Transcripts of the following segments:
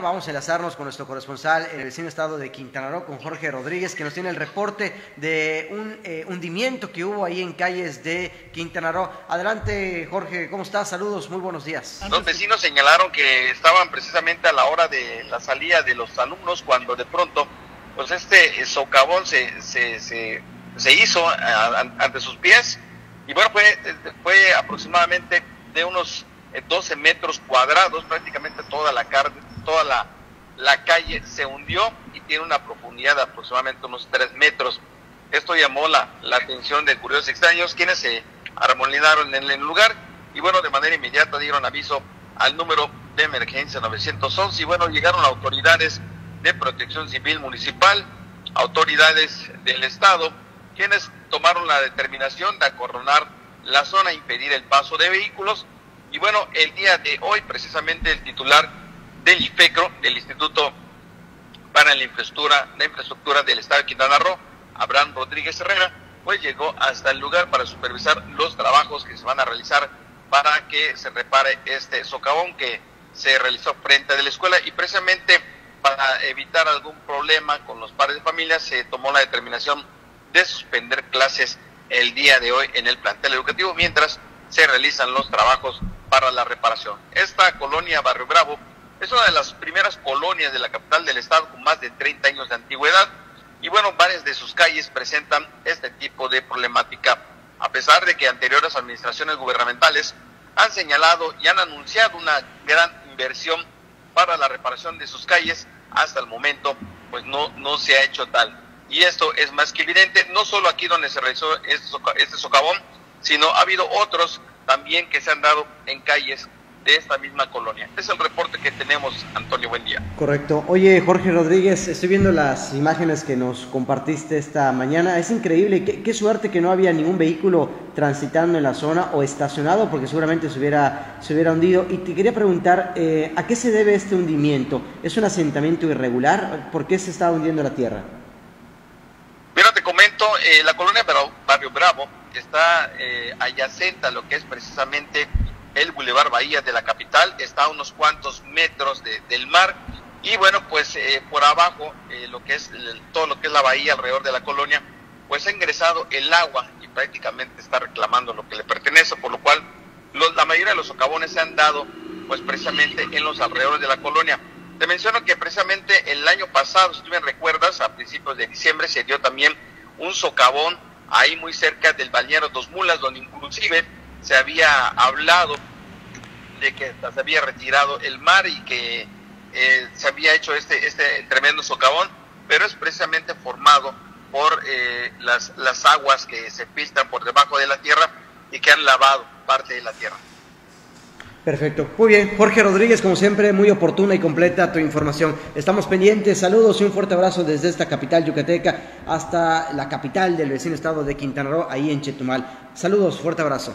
Vamos a enlazarnos con nuestro corresponsal en el vecino estado de Quintana Roo, con Jorge Rodríguez, que nos tiene el reporte de un eh, hundimiento que hubo ahí en calles de Quintana Roo. Adelante, Jorge, ¿cómo estás? Saludos, muy buenos días. Los vecinos señalaron que estaban precisamente a la hora de la salida de los alumnos cuando de pronto, pues este socavón se, se, hizo ante sus pies y bueno, fue, fue aproximadamente de unos 12 metros cuadrados, prácticamente toda la, toda la, calle se hundió y tiene una profundidad de aproximadamente unos 3 metros. Esto llamó la, atención de curiosos extraños, quienes se armonizaron en el lugar y bueno, de manera inmediata dieron aviso al número de emergencia 911 y bueno, llegaron autoridades de protección civil municipal, autoridades del Estado, quienes tomaron la determinación de acoronar la zona, impedir el paso de vehículos y bueno, el día de hoy precisamente el titular del IFECRO, del Instituto para la Infraestructura, la Infraestructura del Estado de Quintana Roo, Abraham Rodríguez Herrera, pues llegó hasta el lugar para supervisar los trabajos que se van a realizar para que se repare este socavón que se realizó frente de la escuela. Y precisamente para evitar algún problema con los padres de familia se tomó la determinación de suspender clases el día de hoy en el plantel educativo mientras se realizan los trabajos para la reparación. Esta colonia Barrio Bravo es una de las primeras colonias de la capital del estado con más de 30 años de antigüedad y bueno, varias de sus calles presentan este tipo de problemática, a pesar de que anteriores administraciones gubernamentales han señalado y han anunciado una gran inversión para la reparación de sus calles, hasta el momento pues no, no se ha hecho tal. Y esto es más que evidente, no solo aquí donde se realizó este, este socavón, sino ha habido otros también que se han dado en calles de esta misma colonia. Es el reporte que tenemos, Antonio, buen día. Correcto. Oye, Jorge Rodríguez, estoy viendo las imágenes que nos compartiste esta mañana. Es increíble, qué, suerte que no había ningún vehículo transitando en la zona o estacionado, porque seguramente se hubiera, se hubiera hundido. Y te quería preguntar, eh, ¿a qué se debe este hundimiento? ¿Es un asentamiento irregular? ¿Por qué se está hundiendo la tierra? Mira, te comento, eh, la colonia Barrio Bravo está eh, adyacente a lo que es precisamente el Boulevard Bahía de la capital, está a unos cuantos metros del mar y bueno, pues eh, por abajo, eh, lo que es todo lo que es la bahía alrededor de la colonia, pues ha ingresado el agua y prácticamente está reclamando lo que le pertenece, por lo cual la mayoría de los socavones se han dado pues precisamente en los alrededores de la colonia. Te menciono que precisamente el año pasado, si tú me recuerdas, a principios de diciembre se dio también un socavón ahí muy cerca del balneario Dos Mulas, donde inclusive se había hablado de que se había retirado el mar y que eh, se había hecho este, este tremendo socavón, pero es precisamente formado por eh, las, las aguas que se filtran por debajo de la tierra y que han lavado parte de la tierra. Perfecto. Muy bien. Jorge Rodríguez, como siempre, muy oportuna y completa tu información. Estamos pendientes. Saludos y un fuerte abrazo desde esta capital yucateca hasta la capital del vecino estado de Quintana Roo, ahí en Chetumal. Saludos, fuerte abrazo.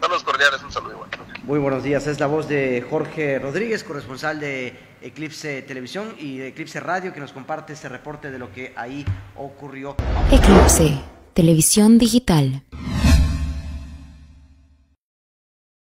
Saludos cordiales, un saludo. Muy buenos días. Es la voz de Jorge Rodríguez, corresponsal de Eclipse Televisión y de Eclipse Radio, que nos comparte este reporte de lo que ahí ocurrió. Eclipse, Televisión Digital.